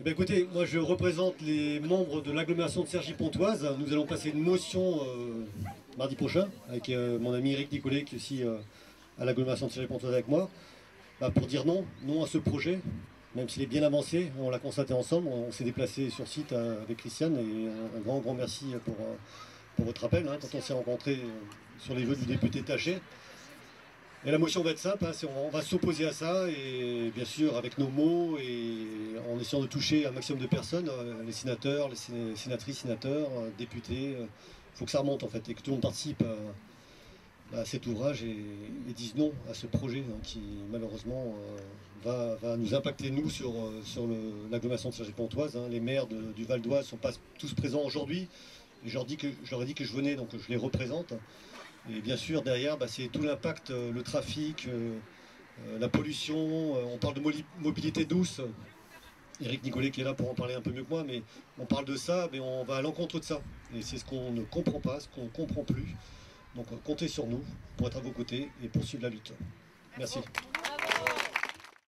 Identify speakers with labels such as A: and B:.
A: Eh bien, écoutez, moi je représente les membres de l'agglomération de Cergy-Pontoise. Nous allons passer une motion euh, mardi prochain avec euh, mon ami Eric Nicolet qui est aussi euh, à l'agglomération de Cergy-Pontoise avec moi bah, pour dire non, non à ce projet, même s'il est bien avancé. On l'a constaté ensemble. On, s'est déplacé sur site avec Christiane et un, grand, grand merci pour, pour votre appel hein, quand on s'est rencontré sur les vœux du député Taché. Et la motion va être simple, hein, on va s'opposer à ça, et bien sûr avec nos mots, et essayant de toucher un maximum de personnes, euh, les sénateurs, les sénatrices, sénateurs, euh, députés, il euh, faut que ça remonte en fait, et que tout le monde participe à, cet ouvrage et, dise non à ce projet hein, qui malheureusement va, nous impacter nous sur, sur l'agglomération de Cergy-Pontoise. Hein. Les maires du Val d'Oise ne sont pas tous présents aujourd'hui, je leur, je leur ai dit que je venais, donc je les représente. Et bien sûr, derrière, bah, c'est tout l'impact, le trafic, la pollution. on parle de mobilité douce. Eric Nicolet qui est là pour en parler un peu mieux que moi, mais on parle de ça, mais on va à l'encontre de ça. Et c'est ce qu'on ne comprend pas, ce qu'on ne comprend plus. Donc comptez sur nous pour être à vos côtés et poursuivre la lutte. Merci.